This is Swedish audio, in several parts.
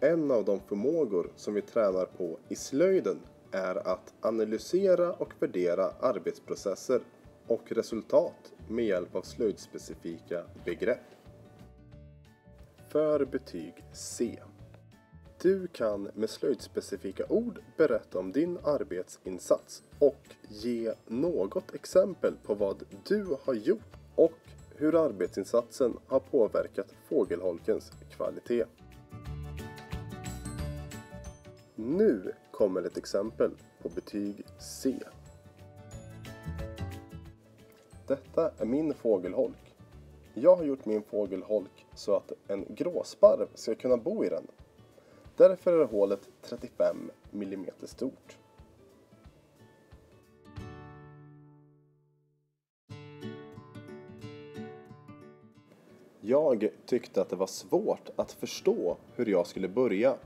En av de förmågor som vi tränar på i slöjden är att analysera och värdera arbetsprocesser och resultat med hjälp av slöjdspecifika begrepp. För betyg C. Du kan med slöjdspecifika ord berätta om din arbetsinsats och ge något exempel på vad du har gjort och hur arbetsinsatsen har påverkat fågelholkens kvalitet. Nu kommer ett exempel på betyg C. Detta är min fågelholk. Jag har gjort min fågelholk så att en gråsparv ska kunna bo i den. Därför är hålet 35 mm stort. Jag tyckte att det var svårt att förstå hur jag skulle börja.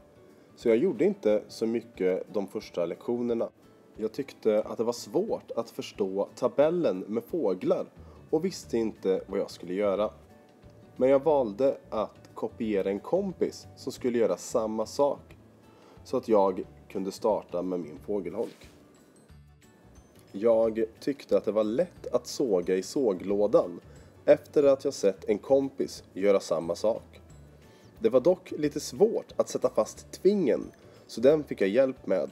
Så jag gjorde inte så mycket de första lektionerna. Jag tyckte att det var svårt att förstå tabellen med fåglar och visste inte vad jag skulle göra. Men jag valde att kopiera en kompis som skulle göra samma sak så att jag kunde starta med min fågelholk. Jag tyckte att det var lätt att såga i såglådan efter att jag sett en kompis göra samma sak. Det var dock lite svårt att sätta fast tvingen så den fick jag hjälp med.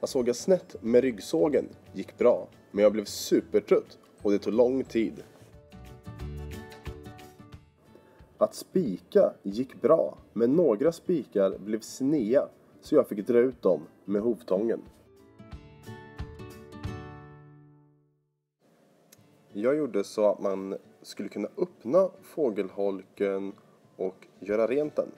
Att såga snett med ryggsågen gick bra men jag blev supertrött och det tog lång tid. Att spika gick bra, men några spikar blev snea så jag fick dra ut dem med hovtången. Jag gjorde så att man skulle kunna öppna fågelholken och göra rent den.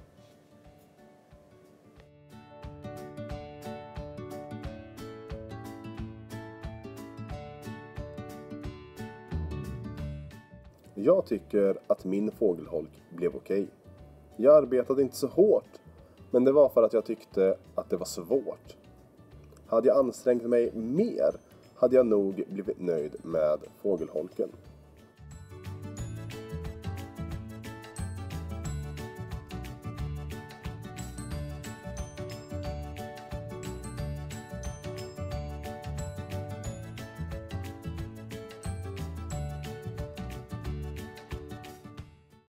Jag tycker att min fågelholk blev okej. Okay. Jag arbetade inte så hårt, men det var för att jag tyckte att det var svårt. Hade jag ansträngt mig mer hade jag nog blivit nöjd med fågelholken.